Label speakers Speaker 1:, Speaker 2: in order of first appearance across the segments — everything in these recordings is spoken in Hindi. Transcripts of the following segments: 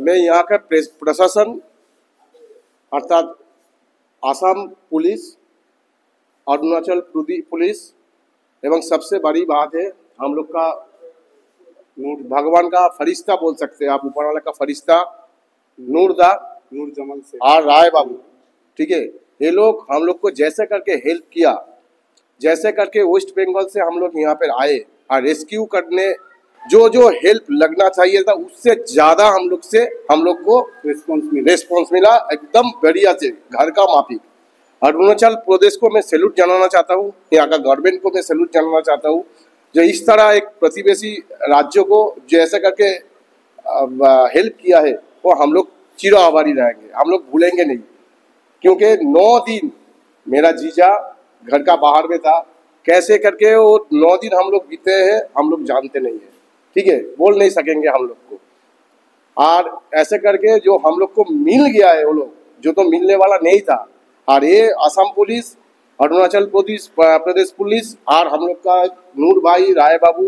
Speaker 1: मैं यहाँ का प्रशासन अर्थात आसाम पुलिस अरुणाचल प्रदेश पुलिस एवं सबसे बड़ी बात है हम लोग का नूर- भगवान का फरिश्ता बोल सकते हैं आप ऊपर वाला का फरिश्ता नूरदा
Speaker 2: नूर जमल से।
Speaker 1: और राय बाबू ठीक है? ये लोग हम लोग को जैसे करके हेल्प किया जैसे करके वेस्ट बंगाल से हम लोग यहाँ पर आए और रेस्क्यू करने जो जो हेल्प लगना चाहिए था, उससे ज़्यादा हम लोग से, हम लोग को
Speaker 2: रिस्पॉन्स मिला।
Speaker 1: रेस्पॉन्स मिला एकदम बढ़िया से, घर का माफ़ी। अरुणाचल प्रदेश को मैं सैल्यूट जनाना चाहता हूँ, यहाँ का गवर्नमेंट को मैं सैल्यूट जनाना चाहता हूँ। जो इस तरह एक प्रतिवेशी राज्यों को जो जैसे करके हेल्प किया है, वो हम लोग चिर आभारी रहेंगे। हम लोग भूलेंगे नहीं। क्योंकि नौ दिन मेरा जीजा घर का बाहर में था। कैसे करके वो नौ दिन हम लोग बीते हैं, हम लोग जानते नहीं है। ठीक है बोल नहीं सकेंगे हम लोग को। और ऐसे करके जो हम लोग को मिल गया है वो लोग जो तो मिलने वाला नहीं था। और ये असम पुलिस अरुणाचल प्रदेश प्रदेश पुलिस और हम लोग का नूर भाई राय बाबू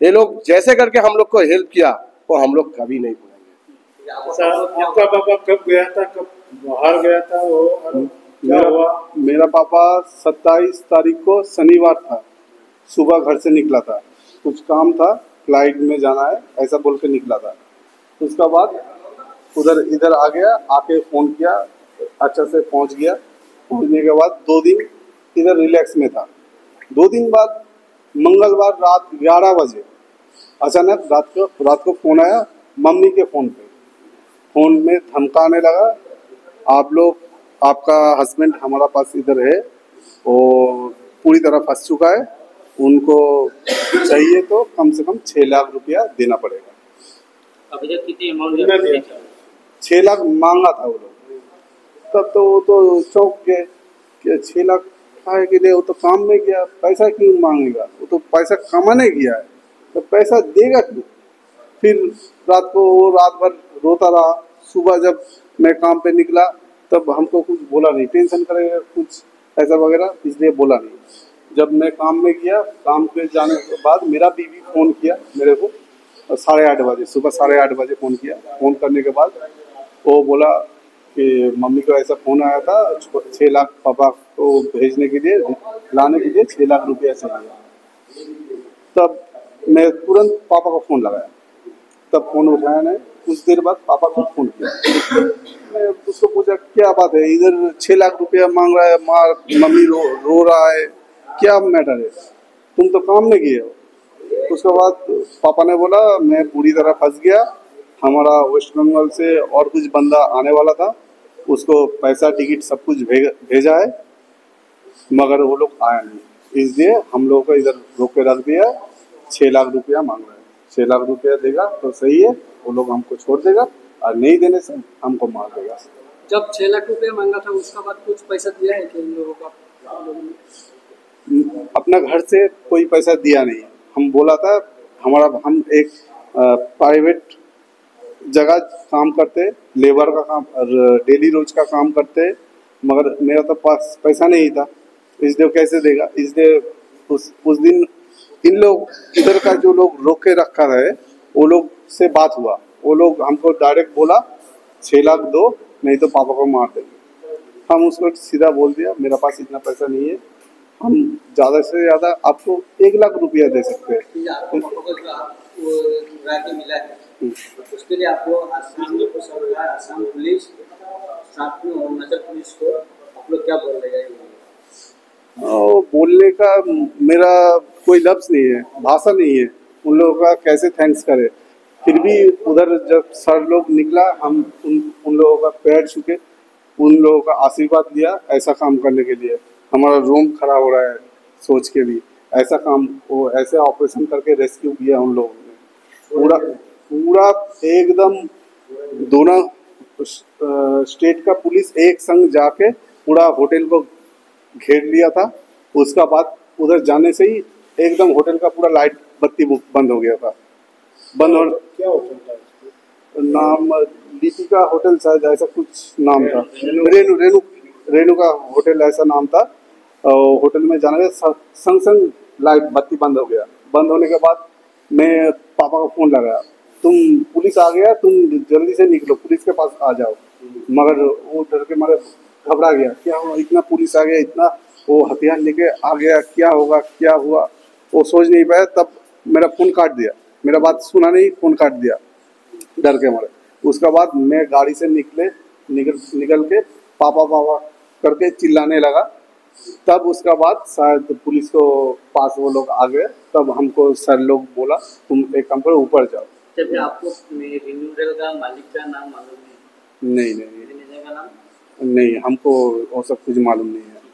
Speaker 1: ये लोग जैसे करके हम लोग को हेल्प किया वो हम लोग कभी नहीं भूलेंगे।
Speaker 3: सर आपका पापा कब गया था कब बाहर गया था वो क्या हुआ?
Speaker 2: मेरा पापा 27 तारीख को शनिवार था सुबह घर से निकला था। कुछ काम था फ़्लाइट में जाना है, ऐसा बोल के निकला था। उसका बाद उधर, इधर आ गया, आके फ़ोन किया अच्छा से पहुँच गया। पहुँचने के बाद दो दिन इधर रिलैक्स में था। दो दिन बाद मंगलवार रात ग्यारह बजे अचानक रात को रात को फ़ोन आया, मम्मी के फ़ोन पे। फ़ोन में धमकाने लगा, आप लोग, आपका हस्बैंड हमारा पास इधर है और पूरी तरह फंस चुका है। उनको चाहिए तो कम से कम छः लाख रुपया देना पड़ेगा।
Speaker 4: अभी तक कितनी अमाउंट
Speaker 2: छः लाख मांगा था वो लोग। तब तो वो तो चौंक गए कि छः लाख खाए के लिए वो तो काम में गया पैसा क्यों मांगेगा? वो तो पैसा कमाने गया है तो पैसा देगा क्यों? फिर रात को वो रात भर रोता रहा। सुबह जब मैं काम पे निकला तब हमको कुछ बोला नहीं। टेंशन करेगा कुछ ऐसा वगैरह इसलिए बोला नहीं। जब मैं काम में गया, काम पे जाने के बाद मेरा बीवी फ़ोन किया मेरे को, साढ़े आठ बजे, सुबह साढ़े आठ बजे फ़ोन किया। फ़ोन करने के बाद वो बोला कि, मम्मी को ऐसा फ़ोन आया था, छः लाख पापा को भेजने के लिए, लाने के लिए छः लाख रुपया चाहिए तब मैं तुरंत पापा को फ़ोन लगाया। तब फ़ोन उठाया नहीं कुछ देर बाद पापा को फ़ोन किया। मैं उसको पूछा, क्या बात है? इधर छः लाख रुपया मांग रहा है माँ मम्मी रो रो रहा है। क्या मैटर है? तुम तो काम में गए हो। उसके बाद पापा ने बोला, मैं पूरी तरह फंस गया। हमारा वेस्ट बंगाल से और कुछ बंदा आने वाला था। उसको पैसा टिकट सब कुछ भेजा है। मगर वो लोग आया नहीं। इसलिए हम लोगों को इधर रोक के रख दिया। छः लाख रुपया मांग रहे हैं। छः लाख रुपया देगा तो सही है। वो लोग हमको छोड़ देगा और नहीं देने से हमको मार देगा।
Speaker 5: जब छह लाख रुपया मांगा था, उसका बाद कुछ पैसा दिया है कि इन लोगों का?
Speaker 2: अपना घर से कोई पैसा दिया नहीं। हम बोला था, हमारा, हम एक प्राइवेट जगह काम करते लेबर का काम डेली रोज का काम करते, मगर मेरा तो पास पैसा नहीं था। इसलिए कैसे देगा? इसलिए उस उस दिन, इन लोग, इधर का जो लोग रोक के रखा रहे वो लोग से बात हुआ। वो लोग हमको डायरेक्ट बोला छः लाख दो, नहीं तो पापा को मार देंगे। हम उसको सीधा बोल दिया, मेरा पास इतना पैसा नहीं है हम ज़्यादा से ज़्यादा आपको एक लाख रुपया दे सकते हैं।
Speaker 4: आपको पापा को जो आप- वो रायते मिला है? उसके लिए आपको आसाम आसाम पुलिस साथ में अरुणाचल पुलिस को आप लोग क्या बोल रहे हैं?
Speaker 2: बोलने का मेरा कोई लफ्ज़ नहीं है भाषा नहीं है। उन लोगों का कैसे थैंक्स करे? फिर भी उधर जब सर लोग निकला हम उन उन लोगों का पैर छुके उन लोगों का आशीर्वाद लिया ऐसा काम करने के लिए। हमारा रूम खड़ा हो रहा है सोच के भी। ऐसा काम वो ऐसे ऑपरेशन करके रेस्क्यू किया उन लोगों ने। पूरा पूरा एकदम दोनों स्टेट का पुलिस एक संग जाके पूरा होटल को घेर लिया था। उसका बाद उधर जाने से ही एकदम होटल का पूरा लाइट बत्ती बंद हो गया था। बंद हो
Speaker 3: क्या होटल था
Speaker 2: नाम दीपिका होटल शायद ऐसा कुछ नाम था। रेणु रेणु रेणु का होटल ऐसा नाम था। होटल में जाने के संग संग लाइट बत्ती बंद हो गया। बंद होने के बाद मैं पापा को फ़ोन लगाया, तुम पुलिस आ गया, तुम जल्दी से निकलो, पुलिस के पास आ जाओ। मगर वो डर के मारे घबरा गया, क्या हुआ? इतना पुलिस आ गया, इतना वो हथियार लेके आ गया, क्या होगा, क्या हुआ? वो सोच नहीं पाया, तब मेरा फ़ोन काट दिया। मेरा बात सुना नहीं, फ़ोन काट दिया, डर के मारे। उसके बाद मैं गाड़ी से निकले, निकल निकल के पापा पापा करके चिल्लाने लगा। तब उसका बाद शायद पुलिस को पास वो लोग आ गए तब हमको सर लोग बोला तुम एक काम करो ऊपर जाओ.
Speaker 4: जब आपको का मालिक का नाम मालूम
Speaker 2: नहीं नहीं
Speaker 4: नहीं।
Speaker 2: नहीं हमको वो सब कुछ मालूम नहीं है।